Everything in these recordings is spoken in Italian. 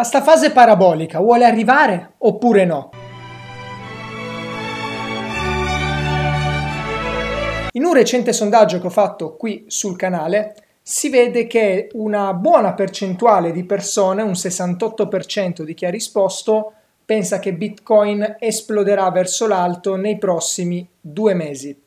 Ma sta fase parabolica vuole arrivare oppure no? In un recente sondaggio che ho fatto qui sul canale si vede che una buona percentuale di persone, un 68% di chi ha risposto, pensa che Bitcoin esploderà verso l'alto nei prossimi due mesi.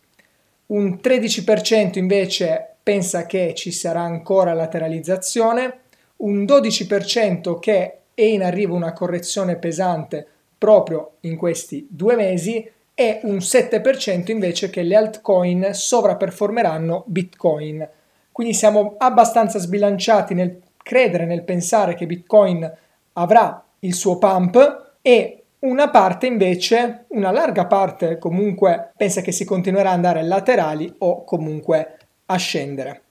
Un 13% invece pensa che ci sarà ancora lateralizzazione, un 12% che è in arrivo una correzione pesante proprio in questi due mesi e un 7% invece che le altcoin sovraperformeranno Bitcoin. Quindi siamo abbastanza sbilanciati nel credere, nel pensare che Bitcoin avrà il suo pump e una parte invece, una larga parte comunque, pensa che si continuerà ad andare laterali o comunque a scendere.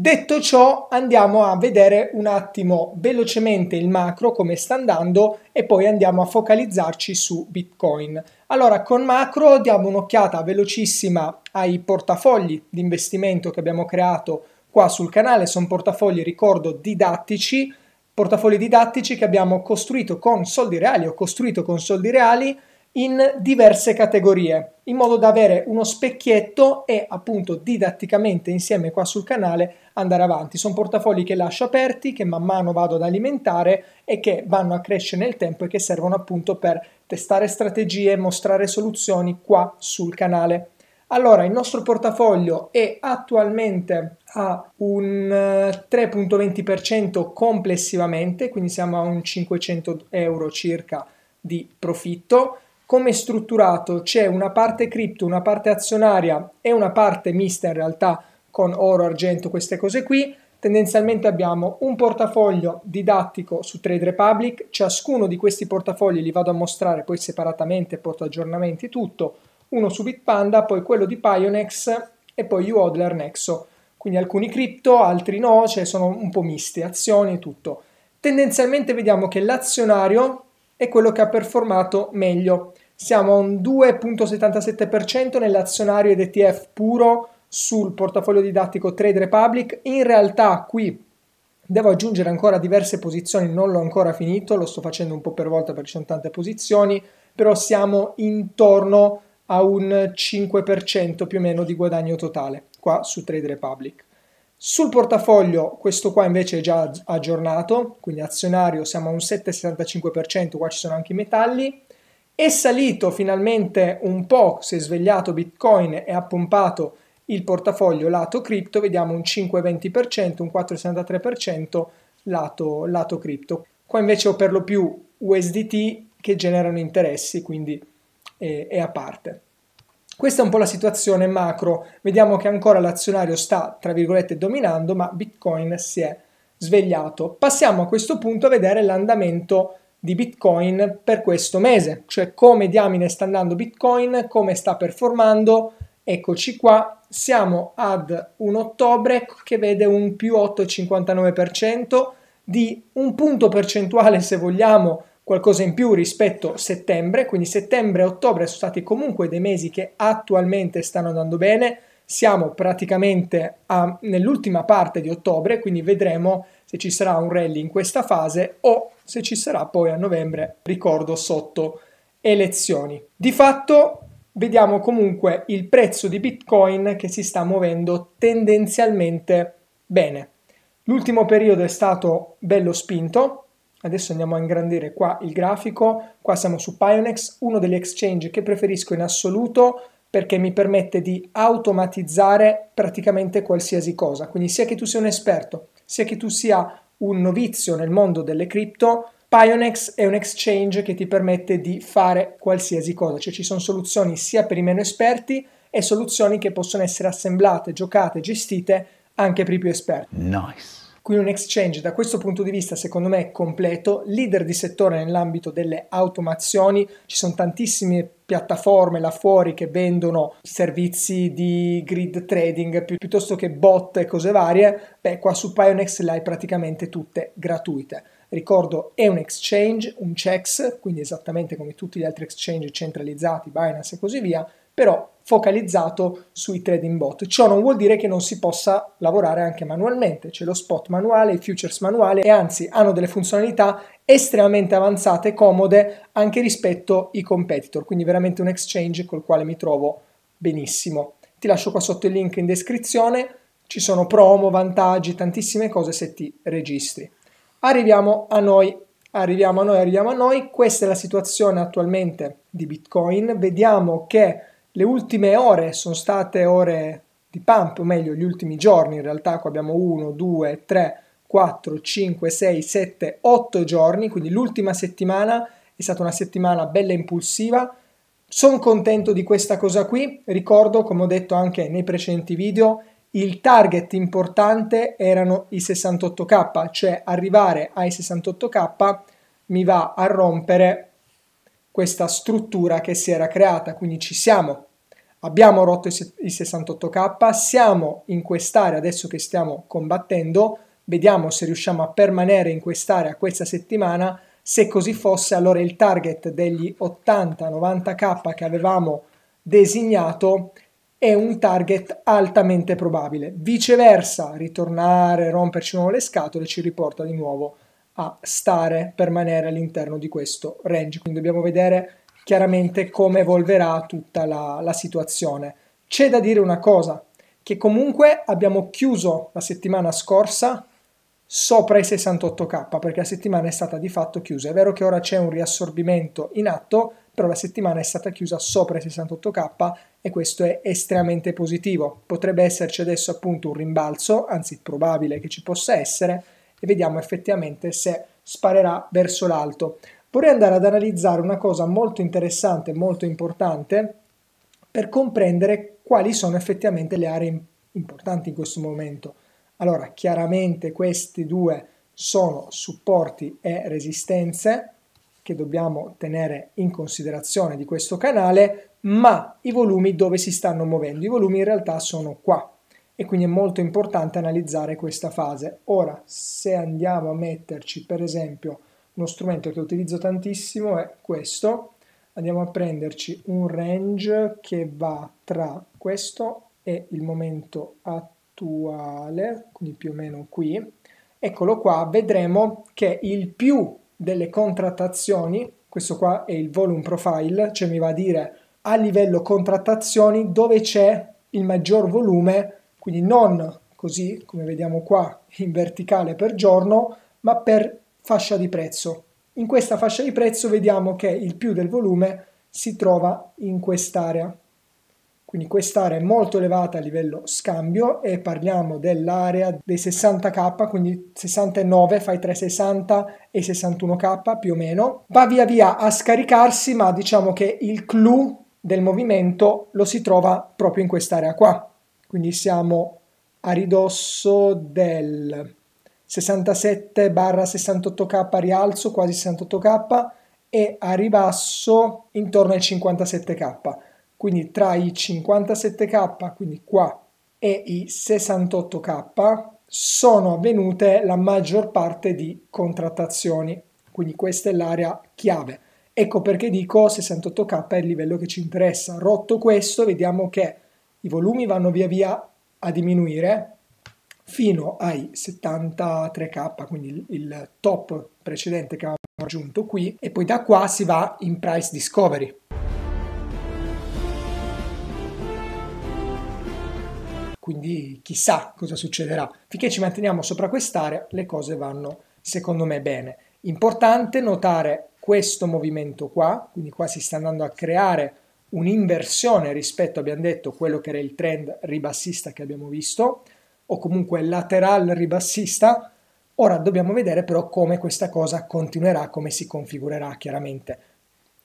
Detto ciò, andiamo a vedere un attimo velocemente il macro, come sta andando, e poi andiamo a focalizzarci su Bitcoin. Allora, con macro diamo un'occhiata velocissima ai portafogli di investimento che abbiamo creato qua sul canale. Sono portafogli, ricordo, didattici portafogli didattici che abbiamo costruito con soldi reali o costruito con soldi reali in diverse categorie, in modo da avere uno specchietto e appunto didatticamente insieme qua sul canale andare avanti. Sono portafogli che lascio aperti, che man mano vado ad alimentare e che vanno a crescere nel tempo e che servono appunto per testare strategie, mostrare soluzioni qua sul canale. Allora, il nostro portafoglio è attualmente a un 3.20% eh, complessivamente, quindi siamo a un 500 euro circa di profitto. Come è strutturato? C'è una parte cripto, una parte azionaria e una parte mista in realtà con oro, argento, queste cose qui. Tendenzialmente abbiamo un portafoglio didattico su Trade Republic, ciascuno di questi portafogli li vado a mostrare poi separatamente, porto aggiornamenti tutto uno su Bitpanda, poi quello di Pionex e poi UODLER Nexo. Quindi alcuni cripto, altri no, cioè sono un po' misti, azioni e tutto. Tendenzialmente vediamo che l'azionario è quello che ha performato meglio. Siamo a un 2.77% nell'azionario ed ETF puro sul portafoglio didattico Trade Republic. In realtà qui devo aggiungere ancora diverse posizioni, non l'ho ancora finito, lo sto facendo un po' per volta perché ci sono tante posizioni, però siamo intorno a un 5% più o meno di guadagno totale qua su Trade Republic. Sul portafoglio questo qua invece è già aggiornato, quindi azionario siamo a un 7,75%, qua ci sono anche i metalli. È salito finalmente un po', si è svegliato Bitcoin e ha pompato il portafoglio lato cripto, vediamo un 5,20%, un 4,63% lato, lato cripto. Qua invece ho per lo più USDT che generano interessi, quindi è, è a parte. Questa è un po' la situazione macro, vediamo che ancora l'azionario sta, tra virgolette, dominando, ma Bitcoin si è svegliato. Passiamo a questo punto a vedere l'andamento di Bitcoin per questo mese, cioè come diamine sta andando Bitcoin, come sta performando. Eccoci qua, siamo ad un ottobre che vede un più 8,59% di un punto percentuale, se vogliamo, qualcosa in più rispetto a settembre, quindi settembre e ottobre sono stati comunque dei mesi che attualmente stanno andando bene, siamo praticamente a, nell'ultima parte di ottobre, quindi vedremo se ci sarà un rally in questa fase o se ci sarà poi a novembre, ricordo, sotto elezioni. Di fatto vediamo comunque il prezzo di Bitcoin che si sta muovendo tendenzialmente bene. L'ultimo periodo è stato bello spinto, Adesso andiamo a ingrandire qua il grafico, qua siamo su Pionex, uno degli exchange che preferisco in assoluto perché mi permette di automatizzare praticamente qualsiasi cosa. Quindi sia che tu sia un esperto, sia che tu sia un novizio nel mondo delle cripto, Pionex è un exchange che ti permette di fare qualsiasi cosa, cioè ci sono soluzioni sia per i meno esperti e soluzioni che possono essere assemblate, giocate, gestite anche per i più esperti. Nice. Quindi un exchange da questo punto di vista secondo me completo, leader di settore nell'ambito delle automazioni, ci sono tantissime piattaforme là fuori che vendono servizi di grid trading pi- piuttosto che bot e cose varie, beh qua su Pionex le hai praticamente tutte gratuite. Ricordo è un exchange, un CEX, quindi esattamente come tutti gli altri exchange centralizzati, Binance e così via, però focalizzato sui trading bot. Ciò non vuol dire che non si possa lavorare anche manualmente, c'è lo spot manuale, il futures manuale e anzi hanno delle funzionalità estremamente avanzate comode anche rispetto ai competitor, quindi veramente un exchange col quale mi trovo benissimo. Ti lascio qua sotto il link in descrizione, ci sono promo, vantaggi, tantissime cose se ti registri. Arriviamo a noi, arriviamo a noi, arriviamo a noi, questa è la situazione attualmente di Bitcoin, vediamo che le ultime ore sono state ore di pump, o meglio gli ultimi giorni, in realtà qua abbiamo 1, 2, 3, 4, 5, 6, 7, 8 giorni, quindi l'ultima settimana è stata una settimana bella impulsiva. Sono contento di questa cosa qui, ricordo come ho detto anche nei precedenti video, il target importante erano i 68k, cioè arrivare ai 68k mi va a rompere questa struttura che si era creata, quindi ci siamo abbiamo rotto i 68k, siamo in quest'area adesso che stiamo combattendo, vediamo se riusciamo a permanere in quest'area questa settimana, se così fosse allora il target degli 80-90k che avevamo designato è un target altamente probabile. Viceversa, ritornare, romperci nuovo le scatole ci riporta di nuovo a stare, permanere all'interno di questo range. Quindi dobbiamo vedere chiaramente come evolverà tutta la, la situazione. C'è da dire una cosa, che comunque abbiamo chiuso la settimana scorsa sopra i 68k, perché la settimana è stata di fatto chiusa. È vero che ora c'è un riassorbimento in atto, però la settimana è stata chiusa sopra i 68k e questo è estremamente positivo. Potrebbe esserci adesso appunto un rimbalzo, anzi probabile che ci possa essere, e vediamo effettivamente se sparerà verso l'alto vorrei andare ad analizzare una cosa molto interessante, molto importante, per comprendere quali sono effettivamente le aree importanti in questo momento. Allora, chiaramente questi due sono supporti e resistenze che dobbiamo tenere in considerazione di questo canale, ma i volumi dove si stanno muovendo? I volumi in realtà sono qua e quindi è molto importante analizzare questa fase. Ora, se andiamo a metterci per esempio uno strumento che utilizzo tantissimo è questo. Andiamo a prenderci un range che va tra questo e il momento attuale, quindi più o meno qui. Eccolo qua, vedremo che il più delle contrattazioni, questo qua è il volume profile, cioè mi va a dire a livello contrattazioni dove c'è il maggior volume, quindi non così come vediamo qua in verticale per giorno, ma per fascia di prezzo. In questa fascia di prezzo vediamo che il più del volume si trova in quest'area. Quindi quest'area è molto elevata a livello scambio e parliamo dell'area dei 60k, quindi 69, fai tra i 60 e i 61k più o meno. Va via via a scaricarsi, ma diciamo che il clou del movimento lo si trova proprio in quest'area qua. Quindi siamo a ridosso del 67-68k rialzo, quasi 68k, e a ribasso intorno ai 57k. Quindi tra i 57k, quindi qua, e i 68k sono avvenute la maggior parte di contrattazioni. Quindi questa è l'area chiave. Ecco perché dico 68k è il livello che ci interessa. Rotto questo, vediamo che i volumi vanno via via a diminuire, fino ai 73k, quindi il top precedente che avevamo raggiunto qui, e poi da qua si va in price discovery. Quindi chissà cosa succederà. Finché ci manteniamo sopra quest'area, le cose vanno secondo me bene. Importante notare questo movimento qua, quindi qua si sta andando a creare un'inversione rispetto, abbiamo detto, quello che era il trend ribassista che abbiamo visto o comunque lateral ribassista. Ora dobbiamo vedere però come questa cosa continuerà, come si configurerà chiaramente.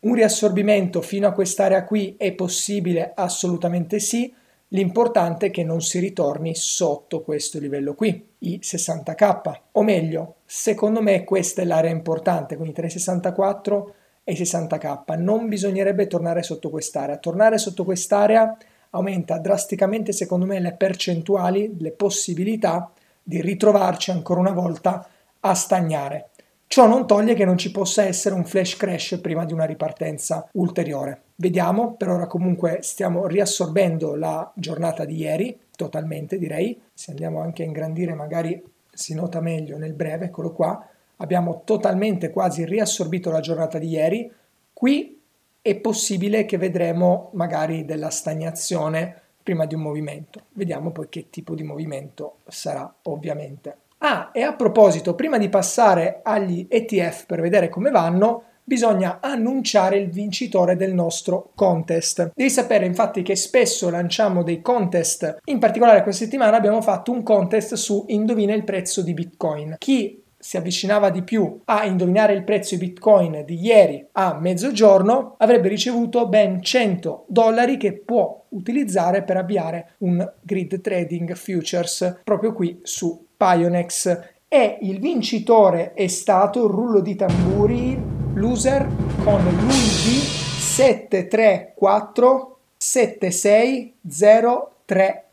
Un riassorbimento fino a quest'area qui è possibile? Assolutamente sì. L'importante è che non si ritorni sotto questo livello qui, i 60k. O meglio, secondo me questa è l'area importante, quindi tra i 64 e i 60k. Non bisognerebbe tornare sotto quest'area. Tornare sotto quest'area aumenta drasticamente secondo me le percentuali, le possibilità di ritrovarci ancora una volta a stagnare. Ciò non toglie che non ci possa essere un flash crash prima di una ripartenza ulteriore. Vediamo, per ora comunque stiamo riassorbendo la giornata di ieri, totalmente direi. Se andiamo anche a ingrandire magari si nota meglio nel breve, eccolo qua. Abbiamo totalmente quasi riassorbito la giornata di ieri. Qui è possibile che vedremo magari della stagnazione prima di un movimento. Vediamo poi che tipo di movimento sarà ovviamente. Ah, e a proposito, prima di passare agli ETF per vedere come vanno, bisogna annunciare il vincitore del nostro contest. Devi sapere infatti che spesso lanciamo dei contest, in particolare questa settimana abbiamo fatto un contest su indovina il prezzo di Bitcoin. Chi si avvicinava di più a indovinare il prezzo di Bitcoin di ieri a mezzogiorno avrebbe ricevuto ben 100 dollari che può utilizzare per avviare un grid trading futures proprio qui su Pionex. E il vincitore è stato rullo di tamburi loser con l'UID 734 76033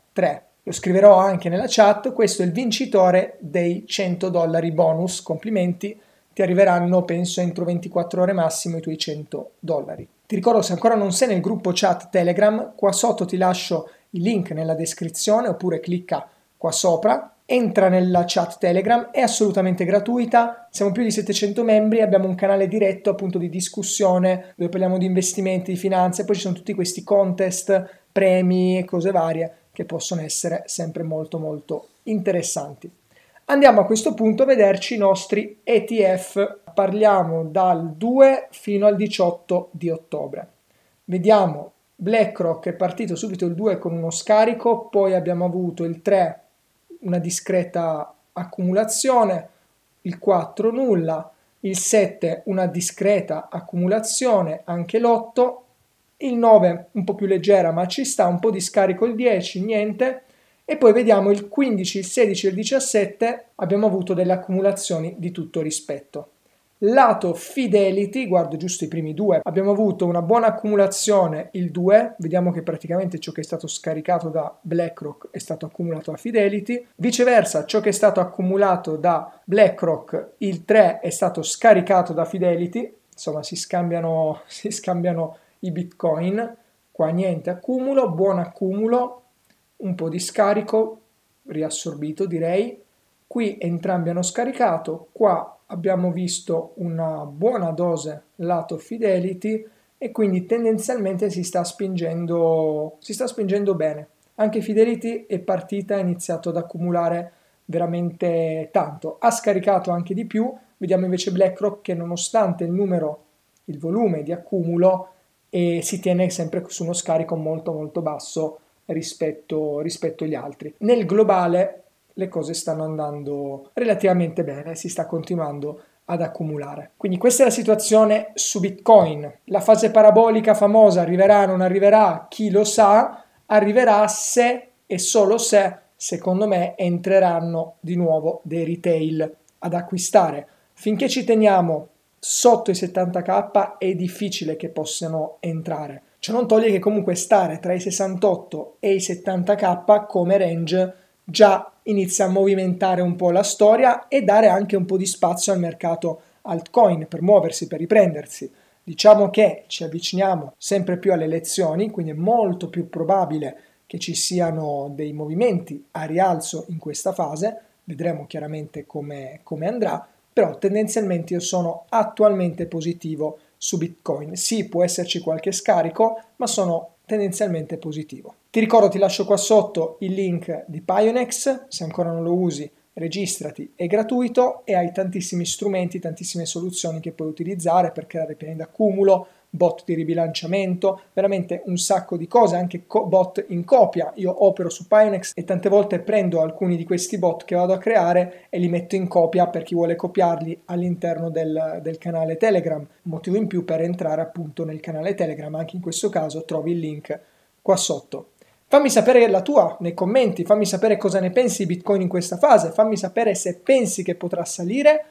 lo scriverò anche nella chat, questo è il vincitore dei 100 dollari bonus, complimenti, ti arriveranno penso entro 24 ore massimo i tuoi 100 dollari. Ti ricordo se ancora non sei nel gruppo chat Telegram, qua sotto ti lascio il link nella descrizione oppure clicca qua sopra, entra nella chat Telegram, è assolutamente gratuita, siamo più di 700 membri, abbiamo un canale diretto appunto di discussione dove parliamo di investimenti, di finanze, poi ci sono tutti questi contest, premi e cose varie che possono essere sempre molto molto interessanti. Andiamo a questo punto a vederci i nostri ETF, parliamo dal 2 fino al 18 di ottobre. Vediamo BlackRock è partito subito il 2 con uno scarico, poi abbiamo avuto il 3 una discreta accumulazione, il 4 nulla, il 7 una discreta accumulazione, anche l'8 il 9 un po' più leggera ma ci sta, un po' di scarico il 10, niente, e poi vediamo il 15, il 16 e il 17 abbiamo avuto delle accumulazioni di tutto rispetto. Lato Fidelity, guardo giusto i primi due, abbiamo avuto una buona accumulazione il 2, vediamo che praticamente ciò che è stato scaricato da BlackRock è stato accumulato da Fidelity, viceversa ciò che è stato accumulato da BlackRock il 3 è stato scaricato da Fidelity, insomma si scambiano, si scambiano i bitcoin, qua niente accumulo, buon accumulo, un po' di scarico, riassorbito direi, qui entrambi hanno scaricato, qua abbiamo visto una buona dose lato fidelity e quindi tendenzialmente si sta spingendo, si sta spingendo bene. Anche Fidelity è partita, ha iniziato ad accumulare veramente tanto. Ha scaricato anche di più, vediamo invece BlackRock che nonostante il numero, il volume di accumulo e si tiene sempre su uno scarico molto molto basso rispetto, rispetto agli altri. Nel globale le cose stanno andando relativamente bene, si sta continuando ad accumulare. Quindi questa è la situazione su Bitcoin. La fase parabolica famosa arriverà, non arriverà, chi lo sa, arriverà se e solo se, secondo me, entreranno di nuovo dei retail ad acquistare. Finché ci teniamo sotto i 70k è difficile che possano entrare. Ciò non toglie che comunque stare tra i 68 e i 70k come range già inizia a movimentare un po' la storia e dare anche un po' di spazio al mercato altcoin per muoversi, per riprendersi. Diciamo che ci avviciniamo sempre più alle elezioni, quindi è molto più probabile che ci siano dei movimenti a rialzo in questa fase, vedremo chiaramente come, andrà, però tendenzialmente io sono attualmente positivo su Bitcoin. Sì, può esserci qualche scarico, ma sono tendenzialmente positivo. Ti ricordo, ti lascio qua sotto il link di Pionex, se ancora non lo usi registrati, è gratuito e hai tantissimi strumenti, tantissime soluzioni che puoi utilizzare per creare piani d'accumulo, bot di ribilanciamento, veramente un sacco di cose, anche co- bot in copia. Io opero su Pionex e tante volte prendo alcuni di questi bot che vado a creare e li metto in copia per chi vuole copiarli all'interno del, del canale Telegram. Motivo in più per entrare appunto nel canale Telegram, anche in questo caso trovi il link qua sotto. Fammi sapere la tua nei commenti, fammi sapere cosa ne pensi di Bitcoin in questa fase, fammi sapere se pensi che potrà salire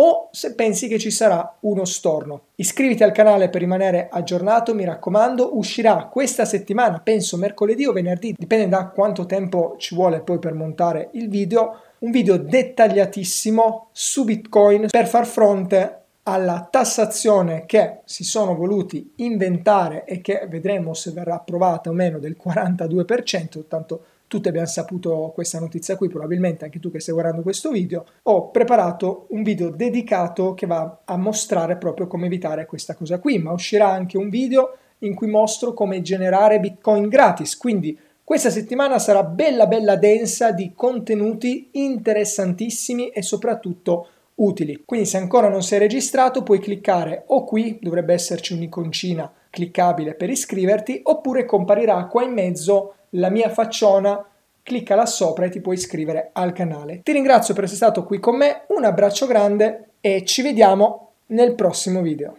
o se pensi che ci sarà uno storno. Iscriviti al canale per rimanere aggiornato, mi raccomando, uscirà questa settimana, penso mercoledì o venerdì, dipende da quanto tempo ci vuole poi per montare il video, un video dettagliatissimo su Bitcoin per far fronte alla tassazione che si sono voluti inventare e che vedremo se verrà approvata o meno del 42%, tanto tutti abbiamo saputo questa notizia qui, probabilmente anche tu che stai guardando questo video, ho preparato un video dedicato che va a mostrare proprio come evitare questa cosa qui, ma uscirà anche un video in cui mostro come generare Bitcoin gratis, quindi questa settimana sarà bella bella densa di contenuti interessantissimi e soprattutto utili. Quindi se ancora non sei registrato puoi cliccare o qui, dovrebbe esserci un'iconcina cliccabile per iscriverti, oppure comparirà qua in mezzo la mia facciona, clicca là sopra e ti puoi iscrivere al canale. Ti ringrazio per essere stato qui con me, un abbraccio grande e ci vediamo nel prossimo video.